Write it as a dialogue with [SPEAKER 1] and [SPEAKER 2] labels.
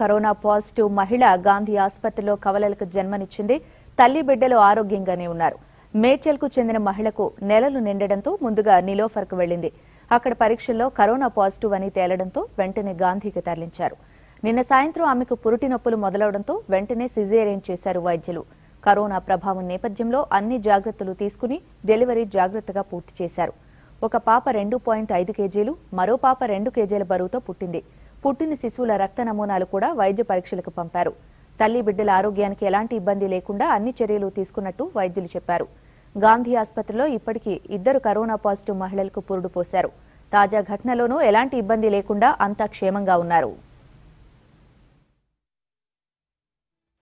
[SPEAKER 1] Corona positive మహిళ గాంధీ ఆసుపత్రిలో కవలలకు జన్మనిచ్చింది. తల్లి బిడ్డలు ఆరోగ్యంగానే ఉన్నారు. మేడ్చల్కు చెందిన మహిళకు నెలలు నిండడంతో ముందుగా నిలోఫర్కు వెళ్ళింది అక్కడ పరీక్షల్లో కరోనా పాజిటివ్ అని తేలడంతో వెంటనే గాంధీకి తరలించారు. నిన్న సాయంత్రం ఆమెకు పురుటి నొప్పులు మొదలవడంతో వెంటనే సిజేరియన్ చేశారు వైద్యులు. కరోనా ప్రభావం నేపథ్యంలో అన్ని జాగ్రత్తలు తీసుకుని డెలివరీ జాగ్రత్తగా పూర్తి చేశారు. ఒక పాప రెండు పాయింట్ ఐదు కేజీలు మరో పాప రెండు కేజీల బరువుతో పుట్టింది. పుట్టిన శిశువుల రక్త నమూనాలు కూడా వైద్య పరీక్షలకు పంపారు. తల్లి బిడ్డల ఆరోగ్యానికి ఎలాంటి ఇబ్బంది లేకుండా అన్ని చర్యలు తీసుకున్నట్టు వైద్యులు చెప్పారు. గాంధీ ఆసుపత్రిలో ఇప్పటికీ ఇద్దరు కరోనా పాజిటివ్ మహిళలకు పురుడు పోశారు. తాజా ఘటనలోనూ ఎలాంటి ఇబ్బంది లేకుండా అంతా క్షేమంగా ఉన్నారు.